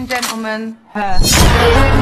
and gentlemen, her.